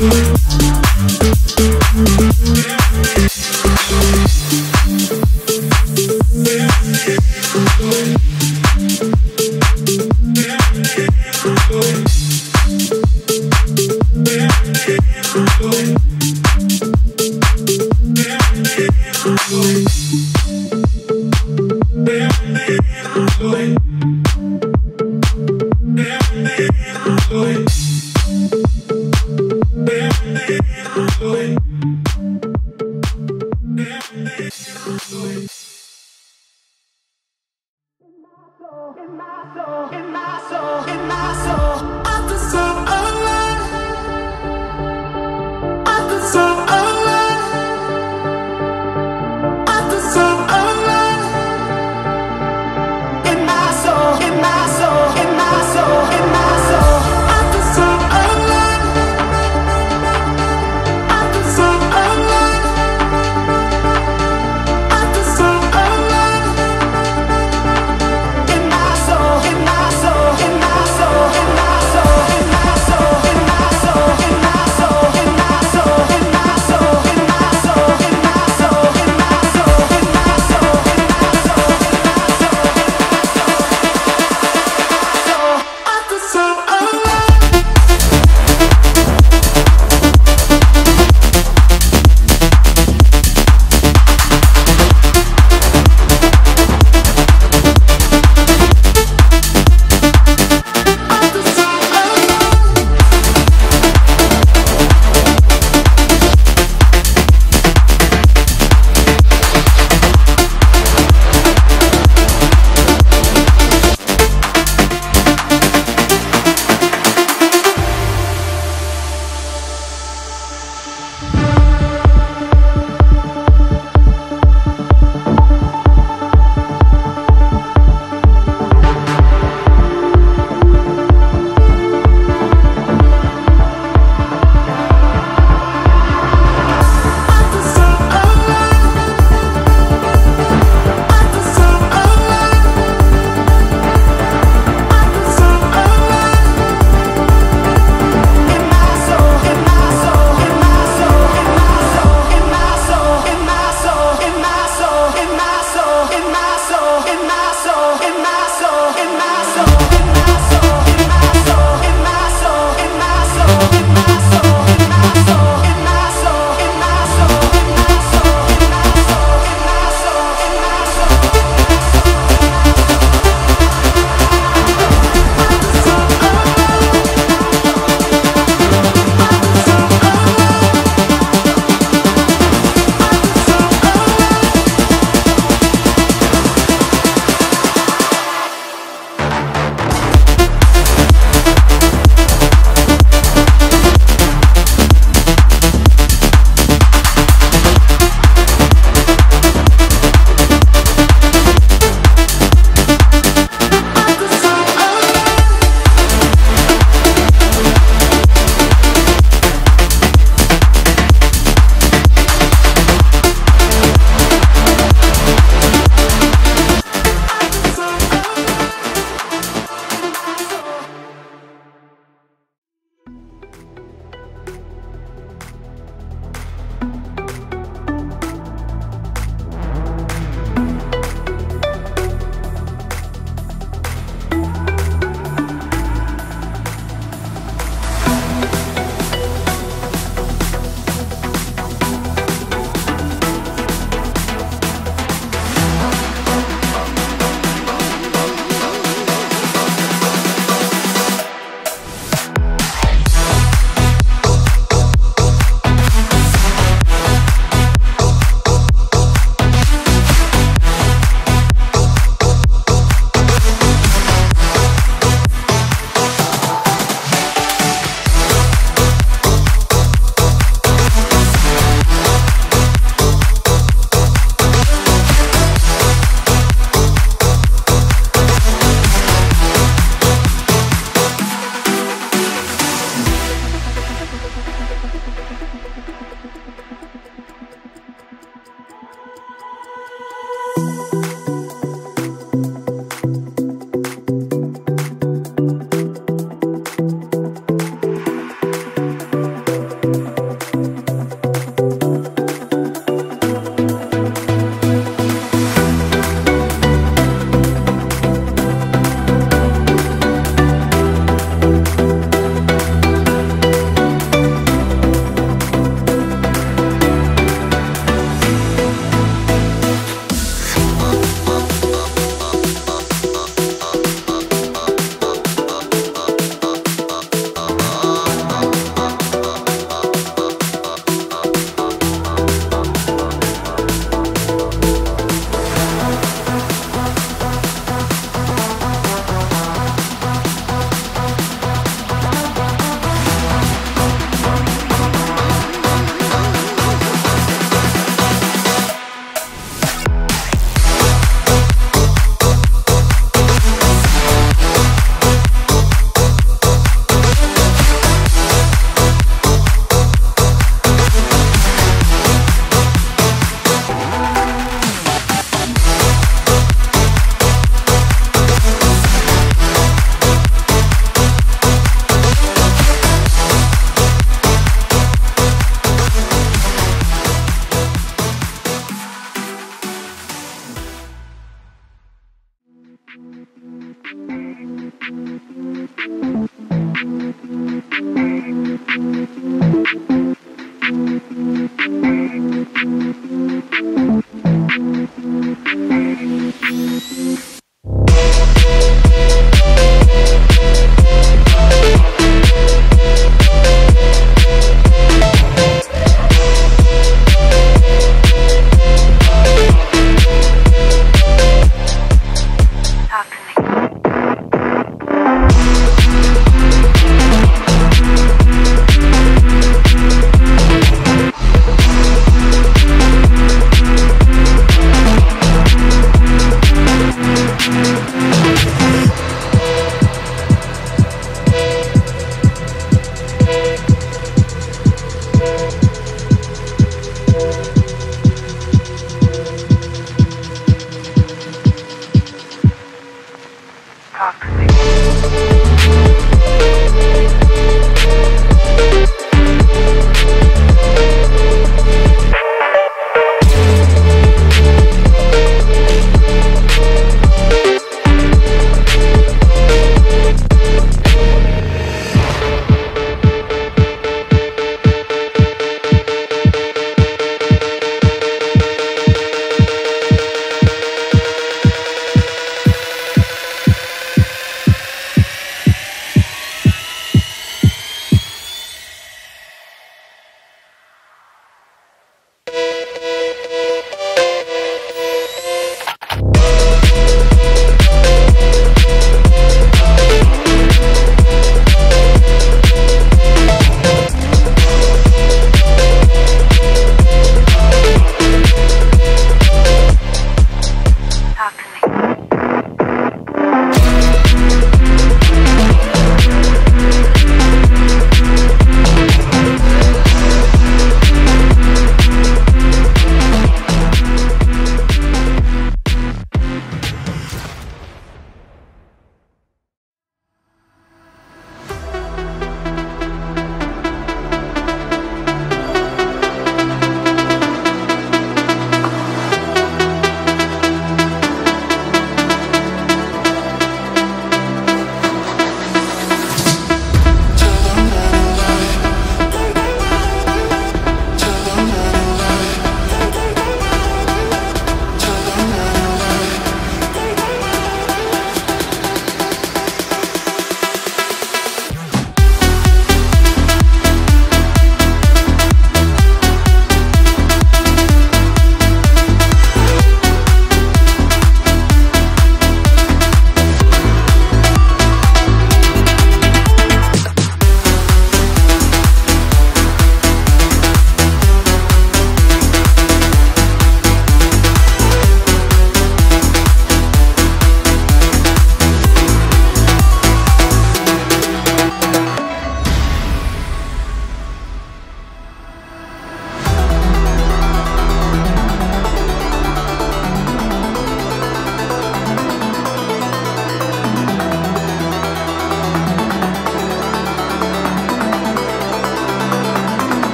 Thank you.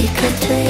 we could play.